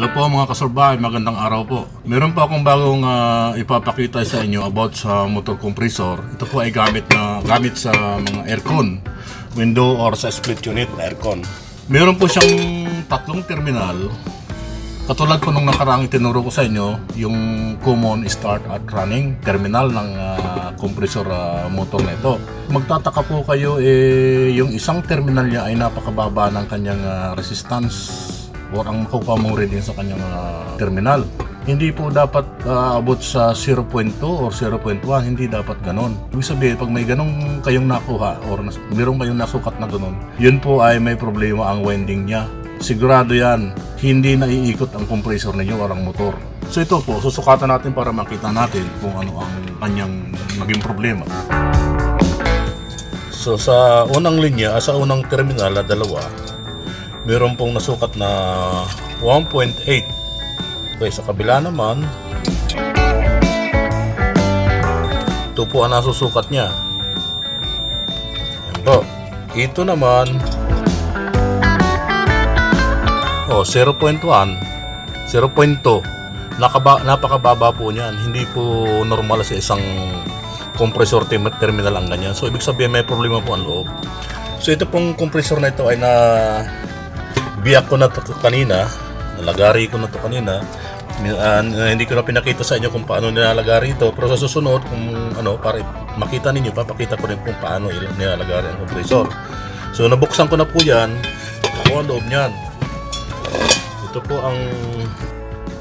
Hello po mga kasurbahay, magandang araw po. Meron po akong bagong ah, ipapakita sa inyo about sa motor compressor. Ito po ay gamit na gamit sa mga aircon, window or sa split unit na aircon. Meron po siyang tatlong terminal. Katulad po nung nakaraang itinuro ko sa inyo, yung common start at running terminal ng ah, compressor ah, motor na ito. Magtataka po kayo, eh, yung isang terminal niya ay napakababa ng kanyang ah, resistance or ang makukuha mong reading sa kanyang ah, terminal. Hindi po dapat ah, abot sa 0.2 or 0.1, hindi dapat ganon. Ibig sabihin, pag may ganong kayong nakuha or nas- meron kayong nasukat na ganon, yun po ay may problema ang winding niya. Sigurado yan, hindi naiikot ang compressor ninyo or ang motor. So ito po, susukatan natin para makita natin kung ano ang kanyang naging problema. So sa unang linya, ah, sa unang terminal na dalawa, meron pong nasukat na 1.8. Okay, sa kabila naman, ito po ang nasusukat niya. Yan po. Ito naman, oh, 0.1, 0.2. Nakaba, napakababa po niyan. Hindi po normal sa isang compressor terminal ang ganyan. So, ibig sabihin may problema po ang loob. So, ito pong compressor na ito ay na biyak ko na to kanina. Nalagari ko na to kanina. Uh, hindi ko na pinakita sa inyo kung paano nilalagari ito. Pero sa susunod, kung ano, para makita ninyo, papakita ko rin kung paano il- nilalagari ang compressor. So, nabuksan ko na po yan. Ako ang loob niyan. Ito po ang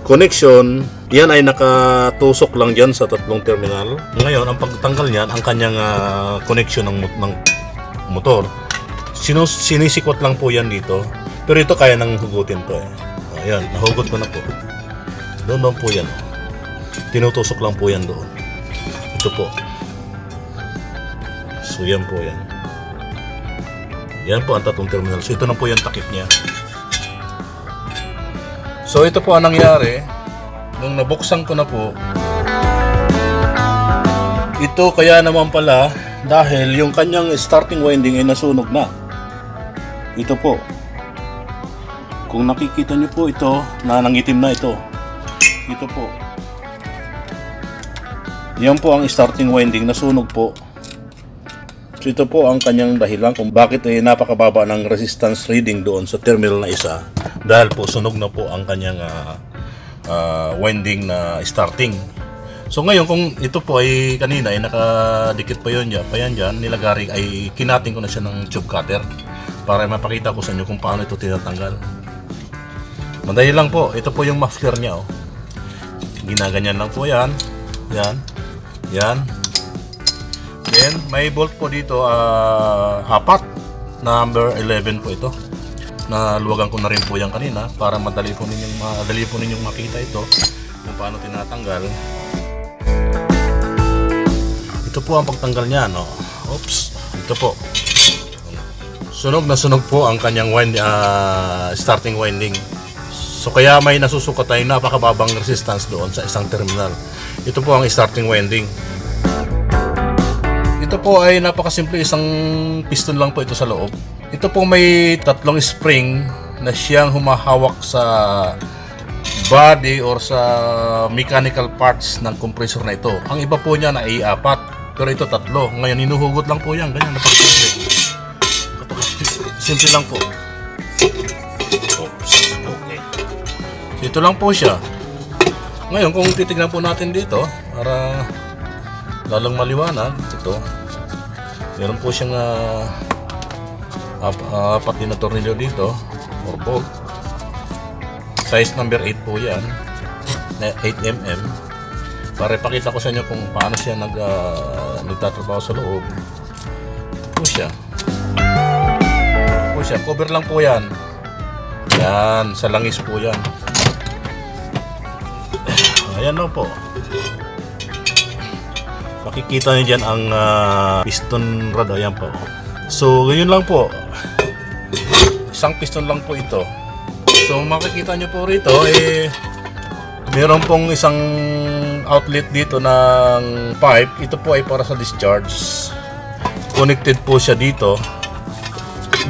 connection. Yan ay nakatusok lang dyan sa tatlong terminal. Ngayon, ang pagtanggal niyan, ang kanyang ah, connection ng, ng motor. Sinus, sinisikot lang po yan dito. Pero ito kaya nang hugutin to eh. Ayan, nahugot ko na po. Doon doon po yan. Tinutusok lang po yan doon. Ito po. So yan po yan. Yan po ang tatlong terminal. So ito na po yung takip niya. So ito po ang nangyari nung nabuksan ko na po. Ito kaya naman pala dahil yung kanyang starting winding ay nasunog na. Ito po. Kung nakikita niyo po ito, na nangitim na ito. Ito po. Yan po ang starting winding, nasunog po. So ito po ang kanyang dahilan kung bakit ay napakababa ng resistance reading doon sa terminal na isa. Dahil po sunog na po ang kanyang ah, ah, winding na starting. So ngayon kung ito po ay kanina ay nakadikit pa yun dyan, pa yan dyan, nilagari ay kinating ko na siya ng tube cutter para mapakita ko sa inyo kung paano ito tinatanggal. Madali lang po, ito po yung muffler niya oh. Ginaganyan lang po yan. Yan. Yan. Then, may bolt po dito, ah, apat. Number 11 po ito. Naluwagan ko na rin po yan kanina para madali po ninyong, madali po ninyong makita ito kung paano tinatanggal. Ito po ang pagtanggal niya, no? Oops. Ito po. Sunog na sunog po ang kanyang wind, ah, starting winding. So kaya may nasusukat tayo napakababang resistance doon sa isang terminal. Ito po ang starting winding. Ito po ay napakasimple, isang piston lang po ito sa loob. Ito po may tatlong spring na siyang humahawak sa body or sa mechanical parts ng compressor na ito. Ang iba po niya na ay apat, pero ito tatlo. Ngayon hinuhugot lang po yan, ganyan napakasimple. Simple lang po. Oops. Ito lang po siya. Ngayon, kung titignan po natin dito, para lalong maliwanag, ito, meron po siyang uh, ap apat din na tornilyo dito, or bolt. Size number 8 po yan, na 8mm. Para ipakita ko sa inyo kung paano siya nag, uh, nagtatrabaho sa loob. Po siya. Po siya. Cover lang po yan. Yan, sa langis po yan. Ayan lang po. Makikita niyo dyan ang ah, piston rod. Ayan po. So, ganyan lang po. Isang piston lang po ito. So, makikita niyo po rito, eh, meron pong isang outlet dito ng pipe. Ito po ay para sa discharge. Connected po siya dito.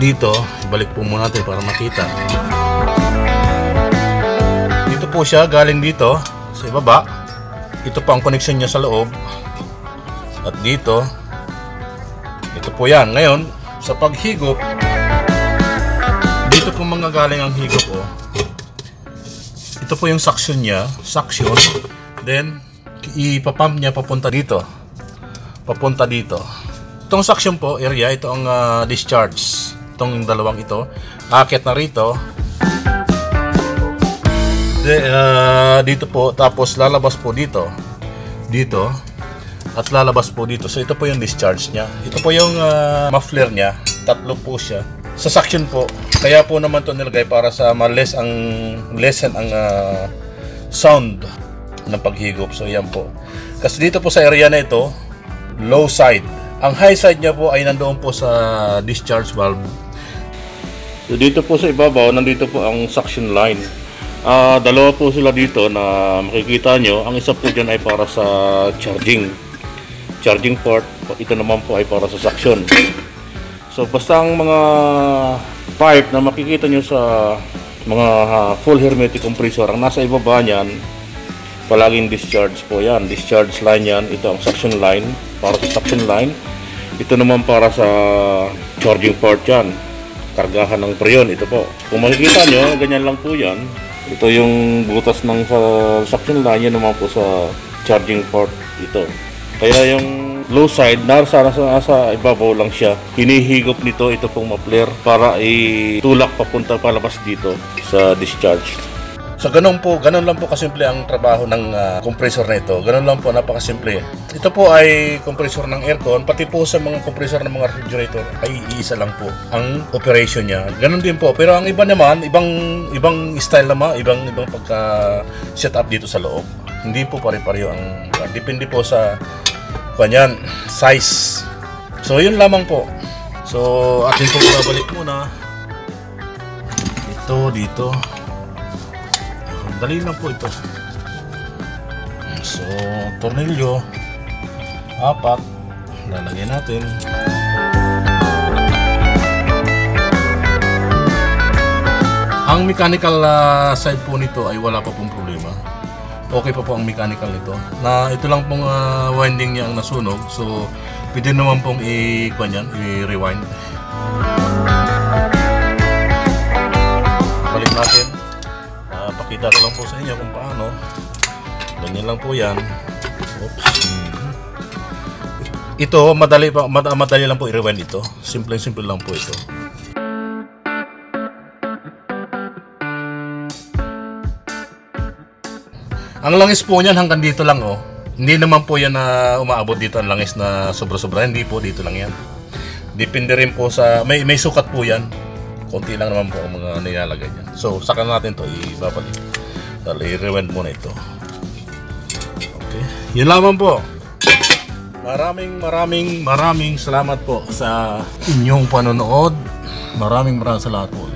Dito, balik po muna natin para makita. po siya galing dito sa ibaba. Ito po ang connection niya sa loob. At dito, ito po yan. Ngayon, sa paghigop, dito po mga galing ang higop oh. Ito po yung suction niya, suction. Then, ipapump niya papunta dito. Papunta dito. Itong suction po, area, ito ang ah, discharge. Itong dalawang ito. Akit na rito. Ah, dito po, tapos lalabas po dito. Dito. At lalabas po dito. So, ito po yung discharge niya. Ito po yung ah, muffler niya. Tatlo po siya. Sa suction po, kaya po naman to nilagay para sa ma-less ang lessen ang ah, sound ng paghigop. So, yan po. Kasi dito po sa area na ito, low side. Ang high side niya po ay nandoon po sa discharge valve. So, dito po sa ibabaw, nandito po ang suction line. Ah, dalawa po sila dito na makikita nyo. Ang isa po dyan ay para sa charging. Charging port. Ito naman po ay para sa suction. So basta ang mga pipe na makikita nyo sa mga ah, full hermetic compressor, ang nasa ibaba niyan, palaging discharge po yan. Discharge line yan. Ito ang suction line, para sa suction line. Ito naman para sa charging port yan. Kargahan ng preyon, ito po. Kung makikita nyo, ganyan lang po yan. Ito yung butas ng sa suction line, yan naman po sa charging port ito. Kaya yung low side, nasa, nasa, nasa ibabaw lang siya. Hinihigop nito ito pong muffler para itulak papunta palabas dito sa discharge. So ganun po, ganun lang po kasimple ang trabaho ng ah, compressor na ito. Ganun lang po, napakasimple. Ito po ay compressor ng aircon, pati po sa mga compressor ng mga refrigerator ay iisa lang po ang operation niya. Ganun din po. Pero ang iba naman, ibang ibang style naman, ibang ibang pagka setup dito sa loob. Hindi po pare-pareho ang depende po sa kanyan size. So yun lamang po. So atin po babalik muna. Ito dito. Dali lang po ito. So, tornilyo, apat, lalagyan natin. Ang mechanical ah, side po nito ay wala pa pong problema. Okay pa po ang mechanical nito. Na ito lang pong ah, winding niya ang nasunog. So, pwede naman pong i-kwan yan, i-rewind. Balik natin. Pakita ko lang po sa inyo kung paano. Ganyan lang po yan. Oops. Ito, madali, pa, mad- madali lang po i-rewind ito. Simple simple lang po ito. Ang langis po niyan hanggang dito lang oh. Hindi naman po yan na umaabot dito ang langis na sobra-sobra. Hindi po, dito lang yan. Depende rin po sa, may, may sukat po yan. Konti lang naman po ang mga nilalagay dyan. So, saka natin to ibabalik. So, i-rewind muna ito. Okay. Yun lamang po. Maraming maraming maraming salamat po sa inyong panonood. Maraming maraming salamat po